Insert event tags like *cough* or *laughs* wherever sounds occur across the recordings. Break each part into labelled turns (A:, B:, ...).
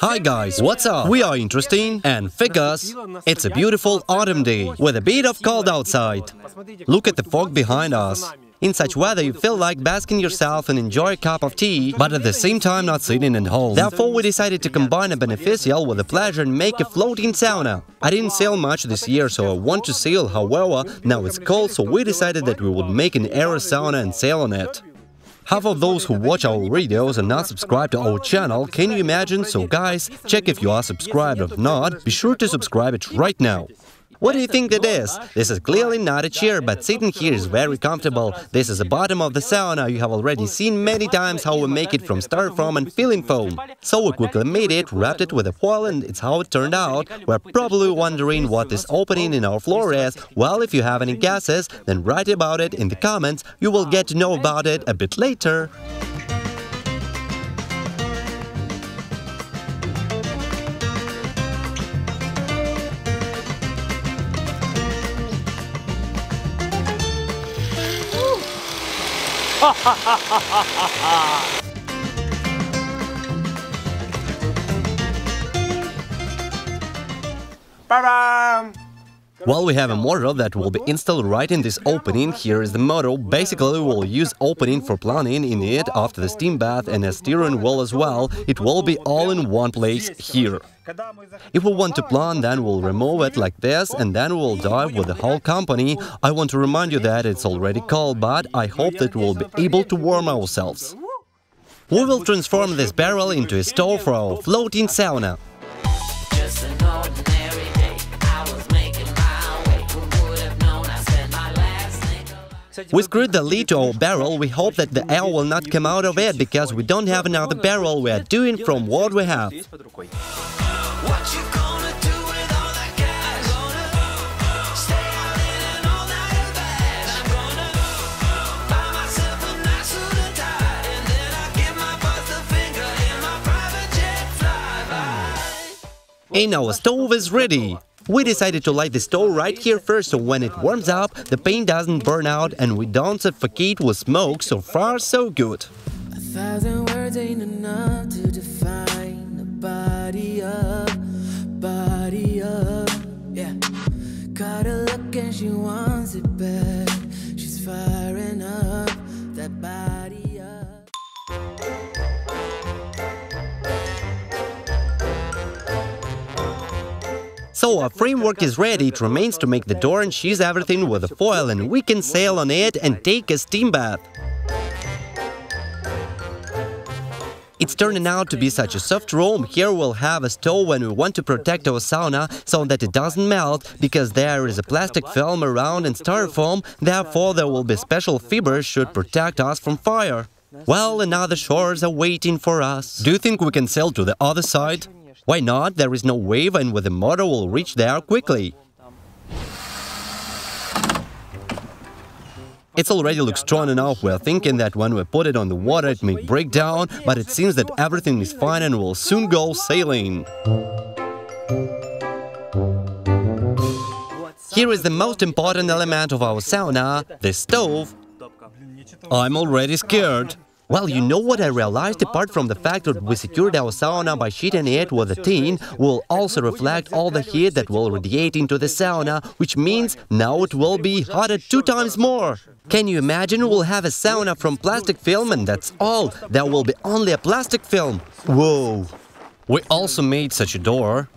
A: Hi guys, what's up? We are Interesting Ficus. It's a beautiful autumn day with a bit of cold outside. Look at the fog behind us. In such weather, you feel like basking yourself and enjoy a cup of tea, but at the same time not sitting at home. Therefore, we decided to combine a beneficial with a pleasure and make a floating sauna. I didn't sail much this year, so I want to sail, however, now it's cold, so we decided that we would make an air sauna and sail on it. Half of those who watch our videos are not subscribed to our channel, can you imagine? So guys, check if you are subscribed or not, be sure to subscribe it right now. What do you think it is? This is clearly not a chair, but sitting here is very comfortable. This is the bottom of the sauna. You have already seen many times how we make it from styrofoam and filling foam. So we quickly made it, wrapped it with a foil, and it's how it turned out. We're probably wondering what this opening in our floor is. Well, if you have any guesses, then write about it in the comments. You will get to know about it a bit later. 哈哈哈哈拜拜。Well, we have a motor that will be installed right in this opening. Here is the motor. Basically, we'll use opening for planning in it after the steam bath and a steering wheel as well. It will be all in one place here. If we want to plan, then we'll remove it like this and then we'll dive with the whole company. I want to remind you that it's already cold, but I hope that we'll be able to warm ourselves. We will transform this barrel into a stove for our floating sauna. We screwed the lid to our barrel. We hope that the air will not come out of it because we don't have another barrel. We are doing from what we have.
B: And
A: our stove is ready. We decided to light the stove right here first so when it warms up, the paint doesn't burn out and we don't suffocate with smoke. So far, so good.
C: A thousand words ain't enough to define the body of, body of, yeah. Got a look and she wants it back. She's firing
A: So our framework is ready. It remains to make the door and sheath everything with a foil and we can sail on it and take a steam bath. It's turning out to be such a soft room. Here we'll have a stove when we want to protect our sauna so that it doesn't melt, because there is a plastic film around and styrofoam, therefore there will be special fibers should protect us from fire. Well, another shores are waiting for us. Do you think we can sail to the other side? Why not? There is no wave and with the motor we'll reach there quickly. It's already looks strong enough. We're thinking that when we put it on the water it may break down, but it seems that everything is fine and we'll soon go sailing. Here is the most important element of our sauna, the stove. I'm already scared. Well, you know what I realized? Apart from the fact that we secured our sauna by sheeting it with a tin, we'll also reflect all the heat that will radiate into the sauna, which means now it will be hotter two times more. Can you imagine we'll have a sauna from plastic film and that's all? There will be only a plastic film. Whoa! We also made such a door.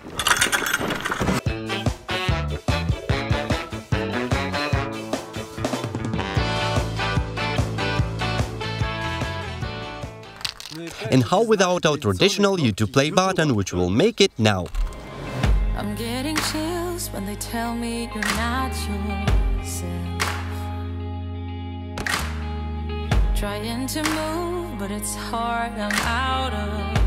A: And how without our traditional YouTube play button, which will make it now.
D: I'm getting chills when they tell me you're not yourself. Trying to move, but it's hard. I'm out of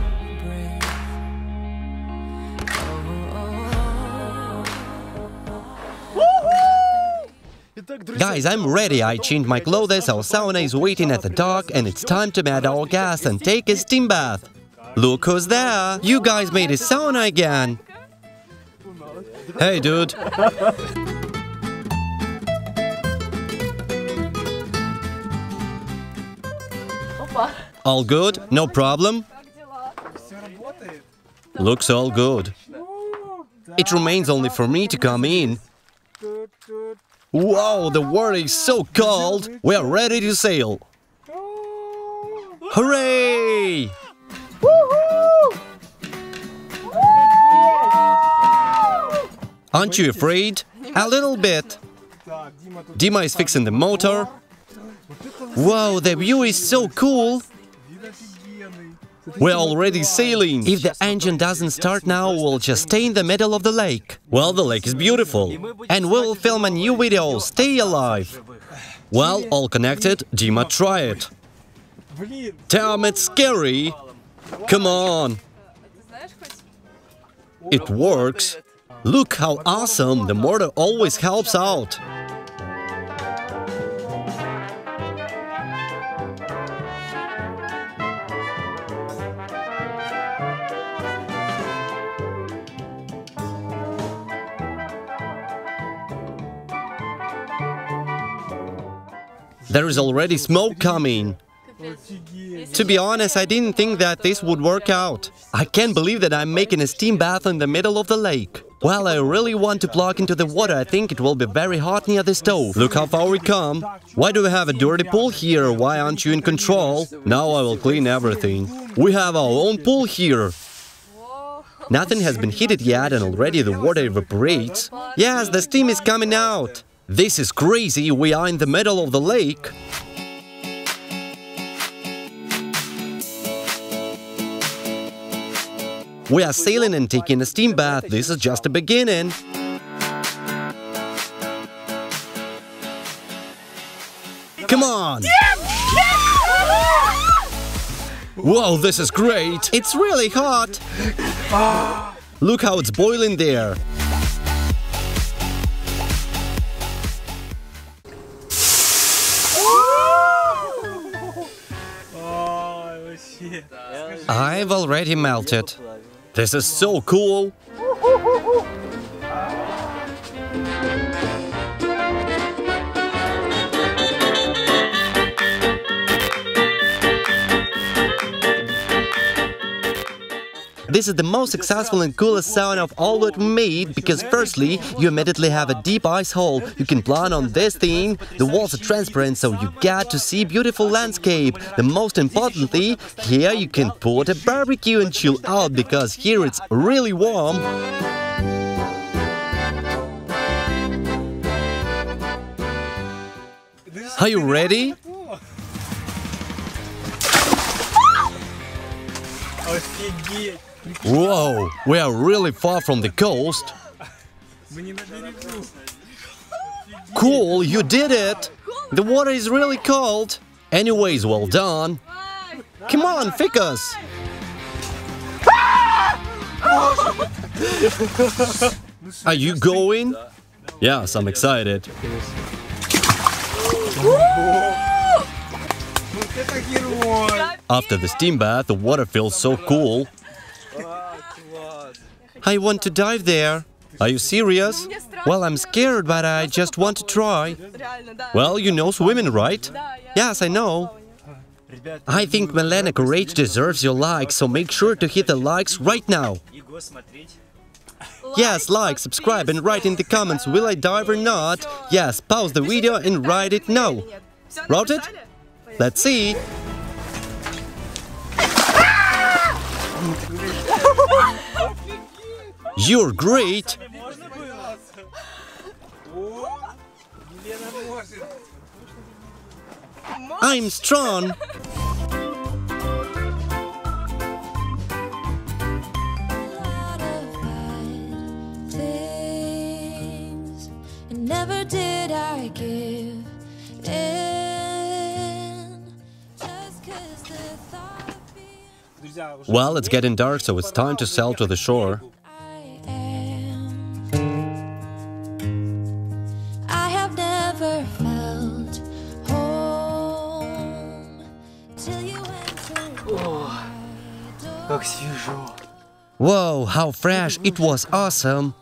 A: Guys, I'm ready. I changed my clothes, our sauna is waiting at the dock, and it's time to add our gas and take a steam bath. Look who's there! You guys made a sauna again! Hey, dude! All good? No problem? Looks all good. It remains only for me to come in. Wow, the water is so cold. We are ready to sail. Hooray! Aren't you afraid? A little bit. Dima is fixing the motor. Wow, the view is so cool. We're already sailing. If the engine doesn't start now, we'll just stay in the middle of the lake. Well, the lake is beautiful. And we'll film a new video, Stay Alive. Well, all connected, Dima, try it. Damn, it's scary. Come on. It works. Look how awesome, the motor always helps out. There is already smoke coming. To be honest, I didn't think that this would work out. I can't believe that I'm making a steam bath in the middle of the lake. Well, I really want to plug into the water. I think it will be very hot near the stove. Look how far we come. Why do we have a dirty pool here? Why aren't you in control? Now I will clean everything. We have our own pool here. Nothing has been heated yet and already the water evaporates. Yes, the steam is coming out. This is crazy. We are in the middle of the lake. We are sailing and taking a steam bath. This is just a beginning. Come on! Whoa, this is great! It's really hot! Look how it's boiling there. *laughs* I've already melted. This is so cool! This is the most successful and coolest sound of all that we made because firstly, you immediately have a deep ice hole. You can plan on this theme. The walls are transparent so you get to see beautiful landscape. The most importantly, here you can put a barbecue and chill out because here it's really warm. Are you ready?
E: Офигеть!
A: Whoa, we are really far from the coast. Cool, you did it! The water is really cold. Anyways, well done. Come on, pick us! *laughs* Are you going? Yes, I'm excited. After the steam bath, the water feels so cool. I want to dive there. Are you serious? Well, I'm scared, but I just want to try. Well, you know swimming, right? Yes, I know. I think Melena Courage deserves your like, so make sure to hit the likes right now. Yes, like, subscribe and write in the comments will I dive or not. Yes, pause the video and write it now. Wrote it? Let's see. You're great! I'm strong!
F: never did I give
A: Well, it's getting dark, so it's time to sail to the shore. How fresh! It was awesome.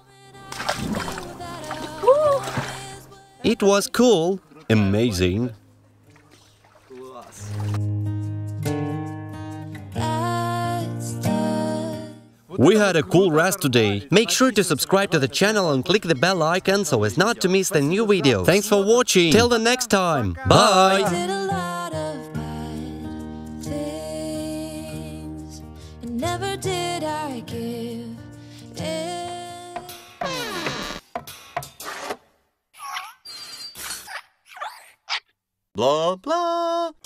A: It was cool. Amazing. We had a cool rest today. Make sure to subscribe to the channel and click the bell icon so as not to miss the new video. Thanks for watching. Till the next time. Bye. Blah blah.